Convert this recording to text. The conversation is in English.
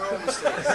our own mistakes.